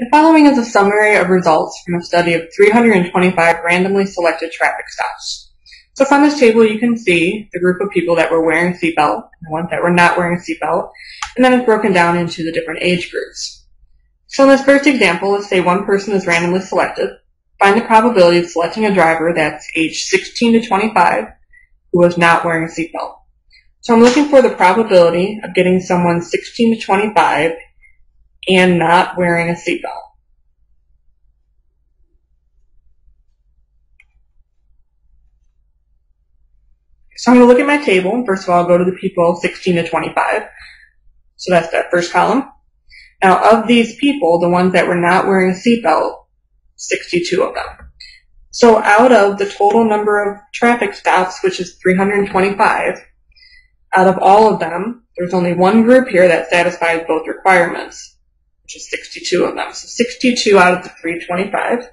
The following is a summary of results from a study of 325 randomly selected traffic stops. So from this table you can see the group of people that were wearing seatbelt and the ones that were not wearing seatbelt, and then it's broken down into the different age groups. So in this first example, let's say one person is randomly selected. Find the probability of selecting a driver that's age 16 to 25 who was not wearing a seatbelt. So I'm looking for the probability of getting someone 16 to 25 and not wearing a seatbelt. So I'm going to look at my table. First of all, I'll go to the people 16 to 25. So that's that first column. Now, of these people, the ones that were not wearing a seatbelt, 62 of them. So out of the total number of traffic stops, which is 325, out of all of them, there's only one group here that satisfies both requirements which is 62 of them. So 62 out of the 325.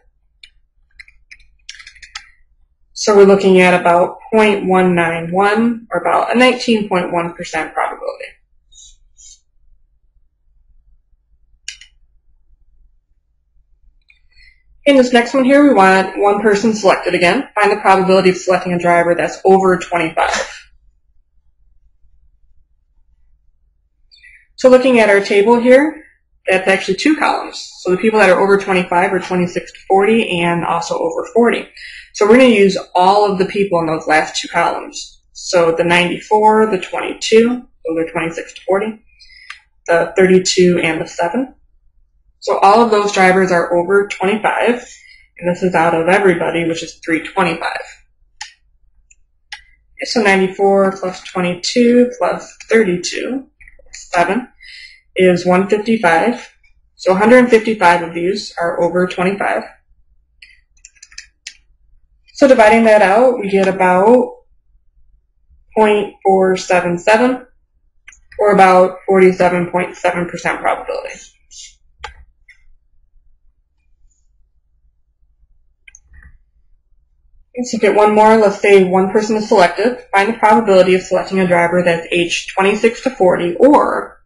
So we're looking at about 0.191 or about a 19.1% probability. In this next one here, we want one person selected again. Find the probability of selecting a driver that's over 25. So looking at our table here, that's actually two columns. So the people that are over 25 are 26 to 40 and also over 40. So we're going to use all of the people in those last two columns. So the 94, the 22, those are 26 to 40, the 32, and the 7. So all of those drivers are over 25, and this is out of everybody, which is 325. So 94 plus 22 plus 32, 7 is 155. So 155 of these are over 25. So dividing that out, we get about 0.477 or about 47.7% probability. Let's look at one more. Let's say one person is selected. Find the probability of selecting a driver that's aged 26 to 40 or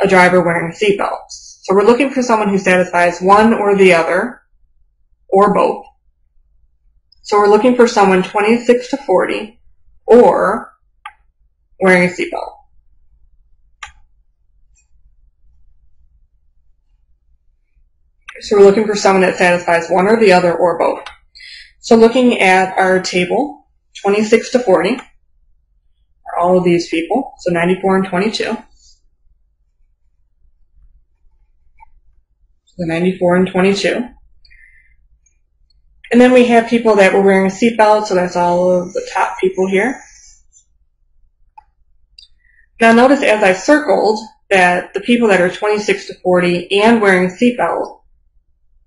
a driver wearing a seatbelt. So we're looking for someone who satisfies one or the other, or both. So we're looking for someone 26 to 40, or wearing a seatbelt. So we're looking for someone that satisfies one or the other, or both. So looking at our table, 26 to 40 are all of these people, so 94 and 22. The 94 and 22. And then we have people that were wearing a seatbelt, so that's all of the top people here. Now notice as I circled that the people that are 26 to 40 and wearing a seatbelt,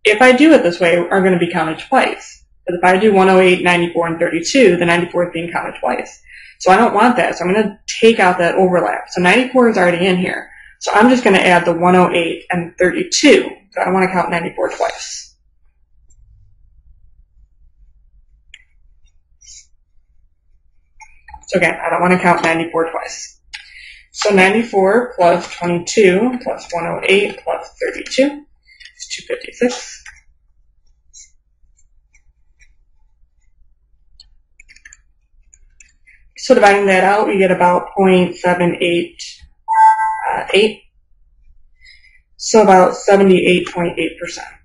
if I do it this way, are going to be counted twice. But if I do 108, 94, and 32, the 94 is being counted twice. So I don't want that, so I'm going to take out that overlap. So 94 is already in here. So I'm just going to add the 108 and 32. I want to count 94 twice. So again, I don't want to count 94 twice. So 94 plus 22 plus 108 plus 32 is 256. So dividing that out, we get about 0.788 uh, so about 78.8%.